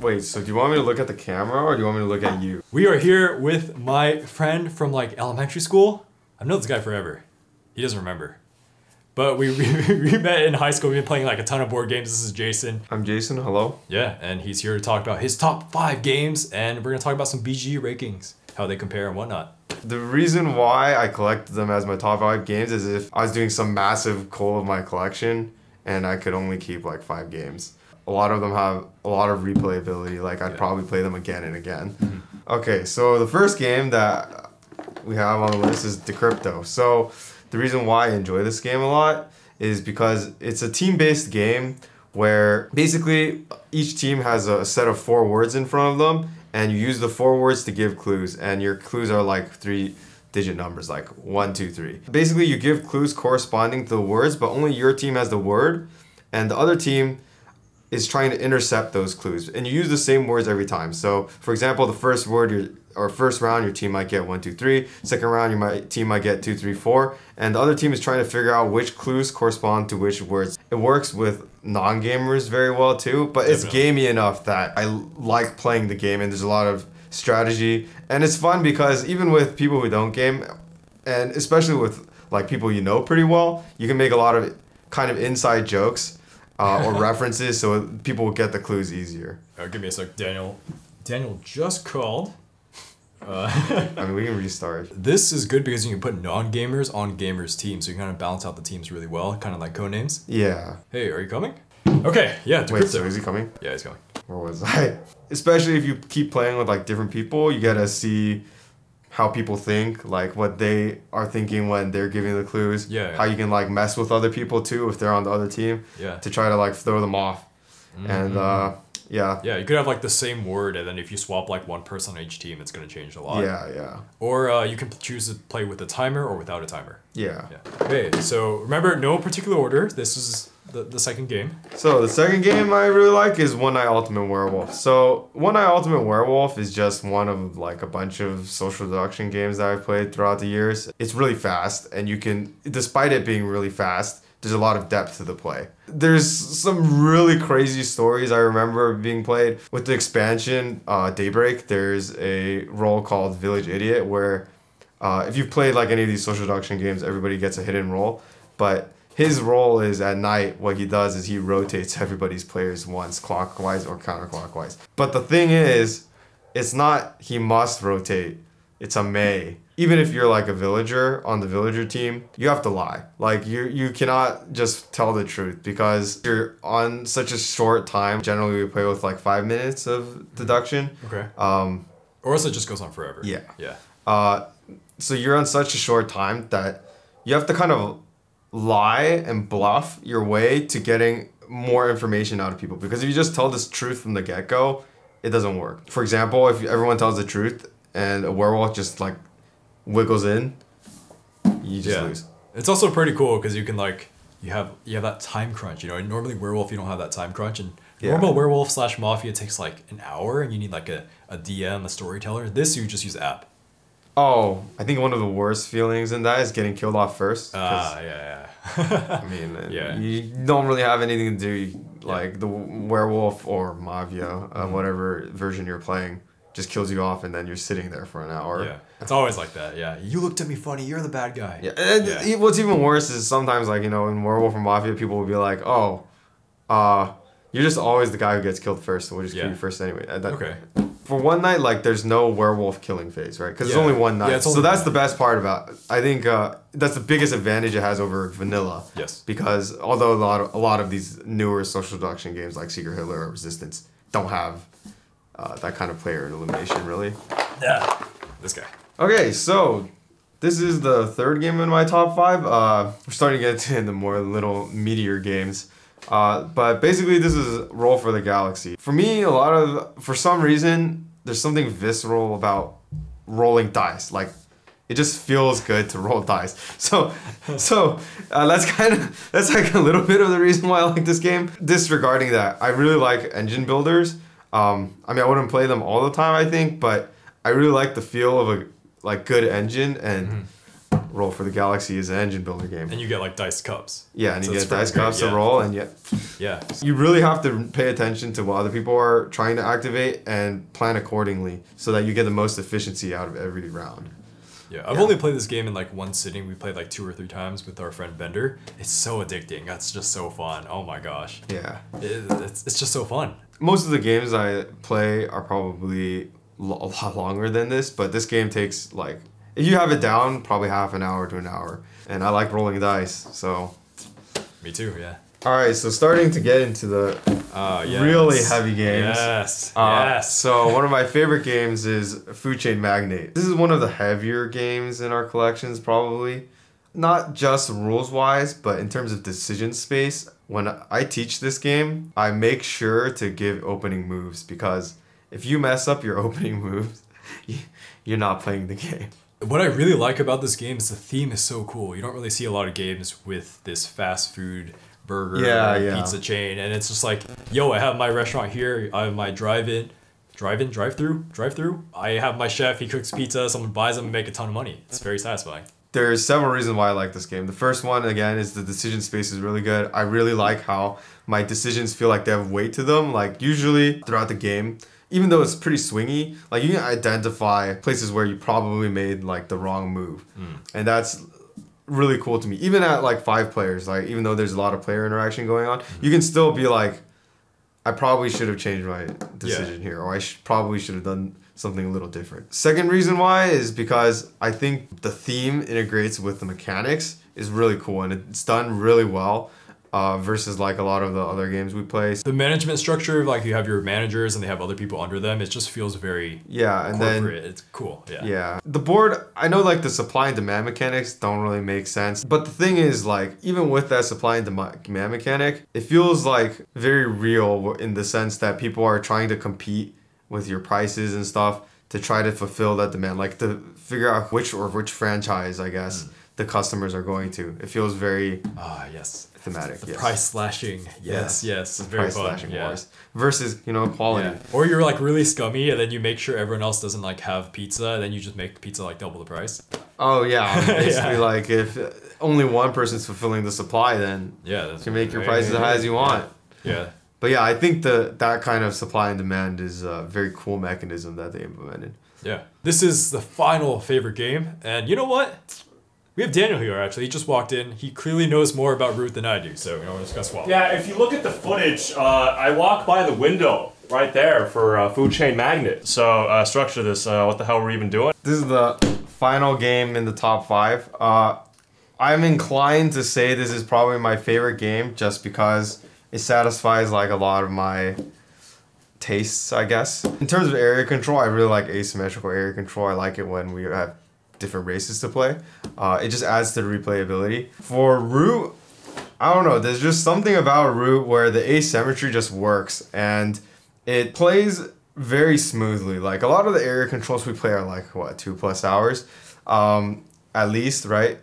Wait, so do you want me to look at the camera or do you want me to look at you? We are here with my friend from like elementary school. I've known this guy forever. He doesn't remember. But we, we, we met in high school. We've been playing like a ton of board games. This is Jason. I'm Jason. Hello. Yeah, and he's here to talk about his top five games, and we're gonna talk about some BG rankings, how they compare and whatnot. The reason why I collected them as my top five games is if I was doing some massive cull of my collection and I could only keep like five games. A lot of them have a lot of replayability. Like I'd Yeah. probably play them again and again. Mm-hmm. Okay, so the first game that we have on the list is Decrypto. So the reason why I enjoy this game a lot is because it's a team-based game where basically each team has a set of four words in front of them and you use the four words to give clues and your clues are like three digit numbers like one two three basically you give clues corresponding to the words but only your team has the word and the other team is trying to intercept those clues. And you use the same words every time. So for example the first word your or first round your team might get one two three. Second round your might, team might get two three four. And the other team is trying to figure out which clues correspond to which words. It works with non-gamers very well too but it's Definitely. gamey enough that i like playing the game and there's a lot of strategy. And it's fun because even with people who don't game and especially with like people you know pretty well you can make a lot of kind of inside jokes uh, or references so people will get the clues easier Uh, give me a sec, Daniel. Daniel just called. Uh, i mean we can restart this is good because you can put non-gamers on gamers teams, so you kind of balance out the teams really well, kind of like Codenames. yeah Hey, are you coming? Okay, yeah, wait Decrypto. so is he coming yeah, he's coming. where was i especially if you keep playing with like different people you get to see how people think like what they are thinking when they're giving the clues Yeah, yeah. how you can like mess with other people too if they're on the other team Yeah. to try to like throw them off and uh yeah Yeah, you could have like the same word, and then if you swap like one person on each team, it's gonna change a lot. yeah yeah Or uh, you can choose to play with a timer or without a timer. yeah Yeah. Okay, so remember, no particular order. This is the, the second game. So the second game I really like is One Night Ultimate Werewolf. So One Night Ultimate Werewolf is just one of like a bunch of social deduction games that I've played throughout the years. It's really fast and you can despite it being really fast, there's a lot of depth to the play. There's some really crazy stories I remember being played. With the expansion, uh, Daybreak, there's a role called Village Idiot where uh, if you've played like any of these social deduction games, everybody gets a hidden role. But his role is at night, what he does is he rotates everybody's players once, clockwise or counterclockwise. But the thing is, it's not he must rotate, it's a may. Even if you're like a villager on the villager team, you have to lie. Like you you cannot just tell the truth because you're on such a short time. Generally we play with like five minutes of deduction. Okay. Um, Or else it just goes on forever. Yeah. Yeah. uh, so you're on such a short time that you have to kind of lie and bluff your way to getting more information out of people. Because if you just tell this truth from the get go, it doesn't work. For example, if everyone tells the truth and a werewolf just like wiggles in, you just yeah. lose. It's also pretty cool because you can like you have you have that time crunch. You know, normally werewolf you don't have that time crunch, and Yeah. normal werewolf slash mafia takes like an hour, and you need like a, a DM, a storyteller. This you just use app. Oh, I think one of the worst feelings in that is getting killed off first. Ah, yeah, yeah. I mean, Yeah. you don't really have anything to do. Like the werewolf or mafia, uh, Mm-hmm. whatever version you're playing, just kills you off, and then you're sitting there for an hour. yeah, it's always like that. Yeah, you looked at me funny. You're the bad guy. Yeah, and Yeah. what's even worse is sometimes like you know in Werewolf or Mafia, people will be like, "Oh, uh, you're just always the guy who gets killed first, so we'll just kill you first anyway." That- Okay. For one night, like there's no werewolf killing phase, right? Because Yeah. it's only one night. Yeah, it's so that's one the best part about. I think uh, that's the biggest advantage it has over vanilla. Yes. Because although a lot of a lot of these newer social deduction games like Secret Hitler or Resistance don't have uh, that kind of player elimination, really. Yeah. This guy. Okay, so this is the third game in my top five. Uh, we're starting to get into the more little meteor games. Uh, but basically, this is Roll for the Galaxy. For me, a lot of, for some reason, there's something visceral about rolling dice. Like, it just feels good to roll dice. So, so uh, that's kind of that's like a little bit of the reason why I like this game. Disregarding that, I really like engine builders. Um, I mean, I wouldn't play them all the time, I think, but I really like the feel of a like good engine and mm-hmm. Roll for the Galaxy is an engine builder game. And you get like dice cups. Yeah, and So you get dice cups to roll, and yet Yeah. you really have to pay attention to what other people are trying to activate and plan accordingly so that you get the most efficiency out of every round. Yeah, I've Yeah. only played this game in like one sitting. We played like two or three times with our friend Bender. It's so addicting. That's just so fun. Oh my gosh, Yeah. it, it's, it's just so fun. Most of the games I play are probably a lot longer than this, but this game takes like if you have it down, probably half an hour to an hour. And I like rolling dice, so Me too. Yeah. all right. So starting to get into the Uh, yes. Really heavy games. Yes. Uh, yes. So one of my favorite games is Food Chain Magnate. This is one of the heavier games in our collections, probably. Not just rules wise, but in terms of decision space. When I teach this game, I make sure to give opening moves because if you mess up your opening moves, you- you're not playing the game. What I really like about this game is the theme is so cool. You don't really see a lot of games with this fast food burger Yeah, or yeah. pizza chain, and it's just like, yo, I have my restaurant here. I have my drive-in, drive-in, drive-through, drive-through. I have my chef. He cooks pizza. Someone buys them and make a ton of money. It's very satisfying. There's several reasons why I like this game. The first one, again, is the decision space is really good. I really like how my decisions feel like they have weight to them. Like, usually throughout the game, even though it's pretty swingy, like, you can identify places where you probably made, like, the wrong move. Mm. And that's really cool to me. Even at, like, five players, like, even though there's a lot of player interaction going on, mm-hmm. you can still be like, I probably should have changed my decision here, or I sh- probably should have done something a little different. Second reason why is because I think the theme integrates with the mechanics is really cool and it's done really well uh, versus like a lot of the other games we play. The management structure, like you have your managers and they have other people under them, it just feels very Yeah, and corporate. then it's cool. Yeah. yeah, the board. I know like the supply and demand mechanics don't really make sense, but the thing is like even with that supply and demand mechanic, it feels like very real in the sense that people are trying to compete with your prices and stuff to try to fulfill that demand, like to figure out which or which franchise I guess the customers are going to. It feels very Ah, yes. Thematic. The yes. price slashing. Yes, yes. It's very price fun. slashing yeah. wars versus you know quality. Yeah. Or you're like really scummy and then you make sure everyone else doesn't like have pizza and then you just make pizza like double the price. Oh yeah, basically Yeah. like if only one person's fulfilling the supply, then Yeah, you can make your prices as high as you want. Yeah. But yeah, I think the that kind of supply and demand is a very cool mechanism that they implemented. Yeah. This is the final favorite game. And you know what? We have Daniel here actually. He just walked in. He clearly knows more about Root than I do. So, you know, we're just gonna swap. Yeah, if you look at the footage, uh, I walk by the window right there for uh, Food Chain Magnate. So, uh, structure this. Uh, what the hell we're even doing? This is the final game in the top five. Uh, I'm inclined to say this is probably my favorite game just because it satisfies like a lot of my tastes, I guess. In terms of area control, I really like asymmetrical area control. I like it when we have different races to play. Uh, it just adds to the replayability. For Root, I don't know. There's just something about Root where the asymmetry just works and it plays very smoothly. Like a lot of the area controls we play are like what two plus hours, um, at least, right?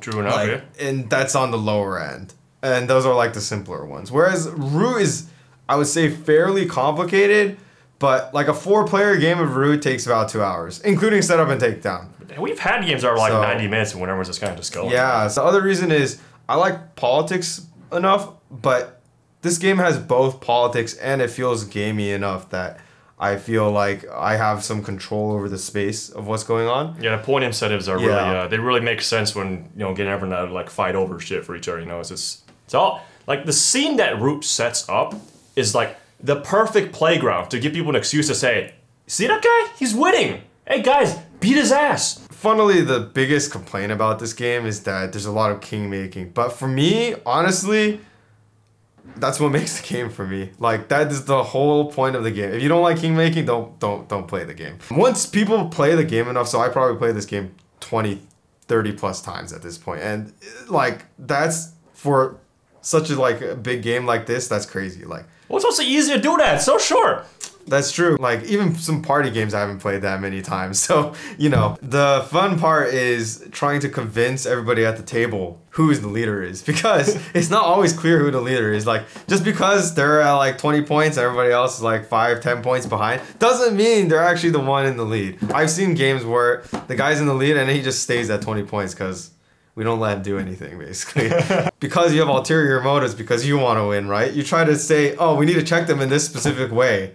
True enough, Like, yeah. and that's on the lower end, and those are like the simpler ones. Whereas Root is, I would say, fairly complicated. But like a four-player game of Root takes about two hours, including setup and takedown. We've had games that are like So- 90 minutes and whenever just kind of just going. Yeah. So the other reason is I like politics enough, but this game has both politics and it feels gamey enough that I feel like I have some control over the space of what's going on. Yeah, the point incentives are really, Yeah. uh, they really make sense when, you know, getting everyone to like fight over shit for each other, you know, it's just, it's all, like the scene that Root sets up is like the perfect playground to give people an excuse to say, see that guy? He's winning. Hey guys, beat his ass. Funnily, the biggest complaint about this game is that there's a lot of king making. But for me, honestly, that's what makes the game for me. Like that is the whole point of the game. If you don't like king making, don't don't don't play the game. Once people play the game enough, so I probably play this game 20, 30 plus times at this point. And like that's for such a like a big game like this, that's crazy. Like Well, it's also easy to do that. So short. that's true. Like even some party games I haven't played that many times. So, you know, the fun part is trying to convince everybody at the table who the leader is because it's not always clear who the leader is. Like just because they're at like 20 points everybody else is like 5, 10 points behind doesn't mean they're actually the one in the lead. I've seen games where the guy's in the lead and he just stays at 20 points cuz we don't let him do anything basically because you have ulterior motives because you want to win, right? You try to say, oh, we need to check them in this specific way,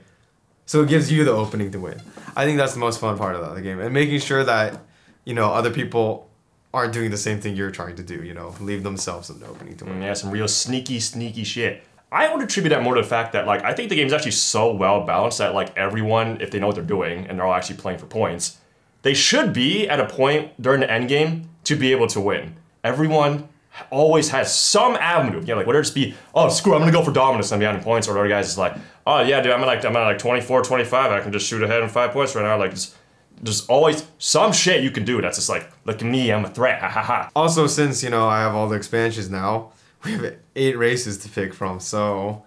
so it gives you the opening to win. I think that's the most fun part of the game, and making sure that you know other people aren't doing the same thing you're trying to do. You know, leave themselves an opening to win. Mm, yeah, some real sneaky, sneaky shit. I would attribute that more to the fact that like I think the game's actually so well balanced that like everyone, if they know what they're doing and they're all actually playing for points, they should be at a point during the end game to be able to win. Everyone always has some avenue. You know, like whether it's be, oh screw, I'm gonna go for dominance and be on points, or the other guys is like, oh yeah, dude, I'm at like I'm at like 24, 25, I can just shoot ahead in five points right now. Like it's, there's always some shit you can do that's just like, look at me, I'm a threat. Ha ha ha. Also, since you know I have all the expansions now, we have eight races to pick from, so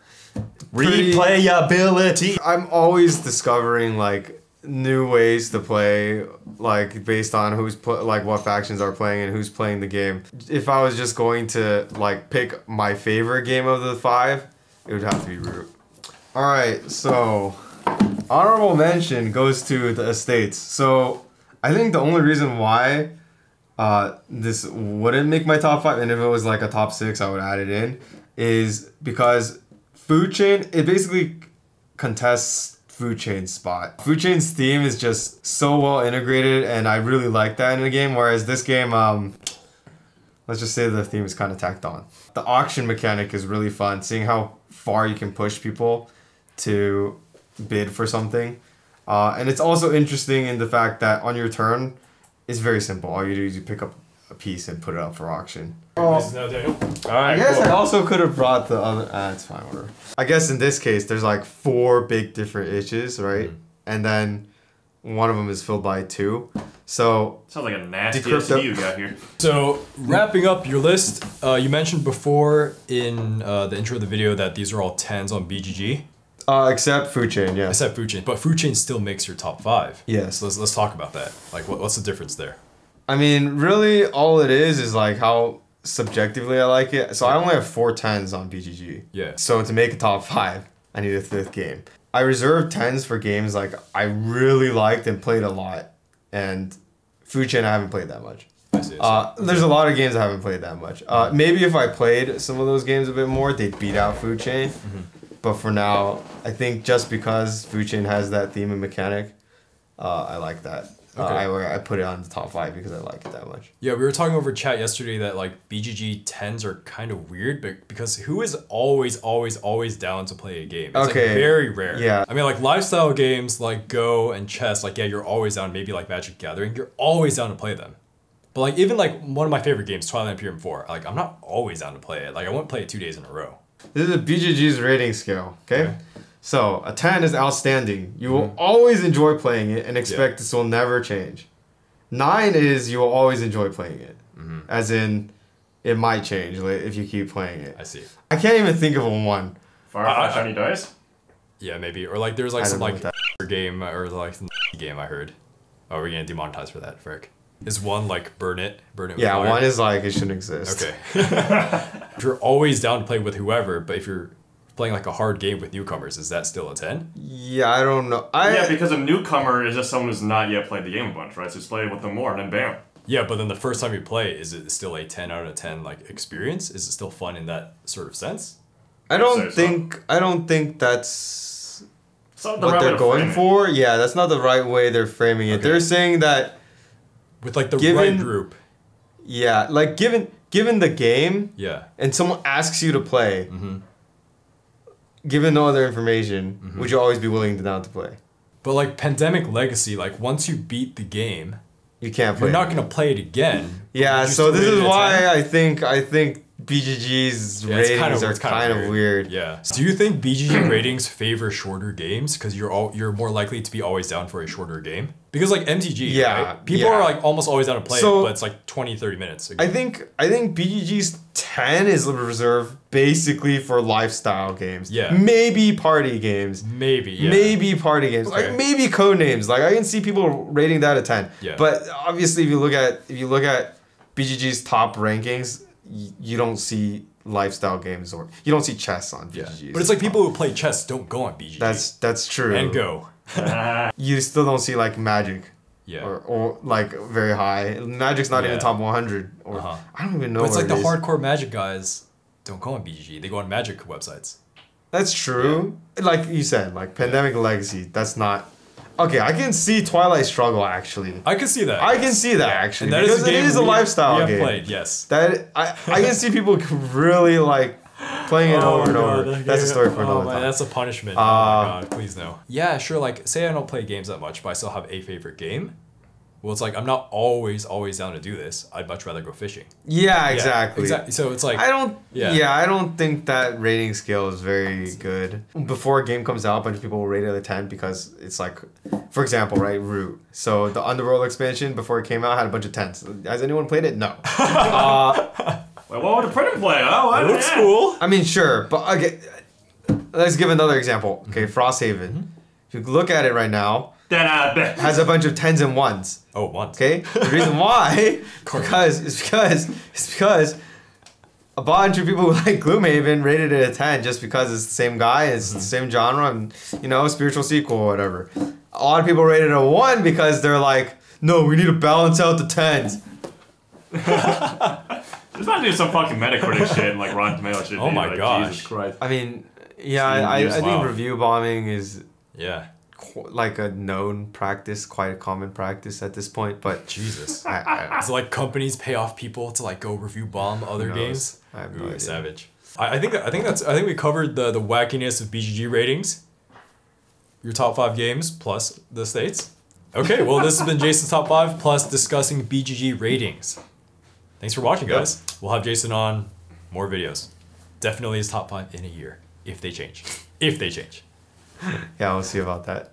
Replayability. I'm always discovering like new ways to play, like based on who's pl- like what factions are playing and who's playing the game. If I was just going to like pick my favorite game of the five, it would have to be Root. All right, so honorable mention goes to the estates. So I think the only reason why uh, this wouldn't make my top five, and if it was like a top six, I would add it in, is because food chain it basically contests food chain spot. Food chain's theme is just so well integrated, and I really like that in the game. Whereas this game, um, let's just say the theme is kind of tacked on. The auction mechanic is really fun, seeing how far you can push people to bid for something. Uh, and it's also interesting in the fact that on your turn, it's very simple. All you do is you pick up a piece and put it up for auction. This is now Daniel. All right, I guess cool. I also could have brought the other. Ah, it's fine, whatever. I guess in this case, there's like four big different itches, right? And then one of them is filled by two. So Sounds like a nasty Decrypto- STD you got here. So wrapping up your list, uh, you mentioned before in uh, the intro of the video that these are all tens on BGG, uh, except food chain, yes. except Food Chain. But Food Chain still makes your top five. Yes. So let's let's talk about that. Like, what, what's the difference there? I mean, really, all it is is like how subjectively I like it. So I only have four tens on BGG. Yeah. So to make a top five, I need a fifth game. I reserved tens for games like I really liked and played a lot, and Food Chain I haven't played that much. I see. Uh, there's a lot of games I haven't played that much. Uh, maybe if I played some of those games a bit more, they'd beat out Food Chain. But for now, I think just because Food Chain has that theme and mechanic, uh, I like that. Uh, I, I put it on the top five because I like it that much. Yeah, we were talking over chat yesterday that like BGG tens are kind of weird, but because who is always, always, always down to play a game? It's Okay, like very rare. yeah. I mean, like lifestyle games like Go and chess, like yeah, you're always down. Maybe like Magic Gathering, you're always down to play them. But like even like one of my favorite games, Twilight Imperium Four, like I'm not always down to play it. Like I won't play it two days in a row. This is a BGG's rating scale, okay? Okay. So a 10 is outstanding. You will always enjoy playing it and expect this will never change. 9 is you will always enjoy playing it. As in, it might change like, if you keep playing it. I see. I can't even think of a 1. Firefly Uh, shiny dice. Yeah, maybe or like there's like I some like what game or like some game I heard. Oh, we're gonna demonetize for that, Frick. Is one like burn it, burn it? Yeah, 1 is like, it shouldn't exist. Okay. you're always down to play with whoever, but if you're playing like a hard game with newcomers, is that still a 10? Yeah, I don't know. I, Yeah, because a newcomer is just someone who's not yet played the game a bunch, right? So just play with them more, and then bam. Yeah, but then the first time you play, is it still a 10 out of 10 like experience? Is it still fun in that sort of sense? I don't so. think I don't think that's the what right they're going frame it. for. Yeah, that's not the right way they're framing it. Okay. They're saying that With like the Given- right group. yeah, like given given the game, Yeah. and someone asks you to play, Mm-hmm. Given no other information, would you always be willing to not to play? But like Pandemic Legacy, like once you beat the game, You can't play. you're not it. to play it again. Yeah, so this is why 10? I think I think BGG's Yeah, ratings kind of, are it's kind, of weird. Yeah. Do you think BGG ratings favor shorter games because you're all you're more likely to be always down for a shorter game? Because like MTG, Yeah, right? people yeah. are like almost always down to play So- it, but it's like 20, 30 minutes. a I game. think I think BGG's ten is reserved basically for lifestyle games. Yeah. Maybe party games. maybe, yeah. Maybe party games, Okay. like maybe Codenames. Like I can see people rating that a ten. Yeah. But obviously, if you look at if you look at BGG's top rankings, y- you don't see lifestyle games or you don't see chess on Yeah. But it's like people who play chess don't go on BGG. that's that's true. and go. You still don't see like Magic Yeah. Or, or like very high. Magic's not even Yeah. top 100. Or Uh-huh. I don't even know. But it's where like the it is. hardcore Magic guys don't go on BGG. They go on Magic websites. That's true. Like you said, like Pandemic Legacy. That's not. Okay, I can see Twilight Struggle actually. I can see that. I can see that actually And that is because a game it is a lifestyle we have game. played. Yes. That I I can see people really like playing it over and over. That's a story for oh, another man, time. That's a punishment. oh Uh, my god, please no. Yeah, sure. Like, say I don't play games that much, but I still have a favorite game. Well, it's like I'm not always always down to do this. I'd much rather go fishing. Yeah, Yeah, exactly. Exactly. So it's like I don't. Yeah. Yeah. I don't think that rating scale is very good. Before a game comes out, a bunch of people will rate it a ten because it's like, for example, right, Root. So the Underworld expansion before it came out had a bunch of tens. Has anyone played it? No. uh, Like, what would the print play? Oh, what? it looks Yeah. cool. I mean, sure, but okay. Let's give another example. Okay, Frosthaven. If you look at it right now, Then uh, I bet. has a bunch of tens and ones. Oh, once. Okay, the reason why because it's because it's because a bunch of people who like Gloomhaven rated it a ten just because it's the same guy, it's the mm-hmm. same genre, and you know, spiritual sequel or whatever. A lot of people rated it a one because they're like, no, we need to balance out the tens. Just about to do some fucking Metacritic shit and like Rotten Tomato shit. Oh my like, gosh. Jesus Christ. I mean, yeah, I, I, I think wow. review bombing is Yeah. Like a known practice, quite a common practice at this point, but. Jesus. I, I, So like companies pay off people to like go review bomb other knows? games. I have no Ooh, idea. savage. I, I think I think that's I think we covered the the wackiness of BGG ratings. Your top five games plus the states. Okay, well this has been Jason's top five plus discussing BGG ratings. Thanks for watching, Yep. guys. We'll have Jason on more videos. Definitely his top five in a year if they change. If they change. yeah, we'll see about that.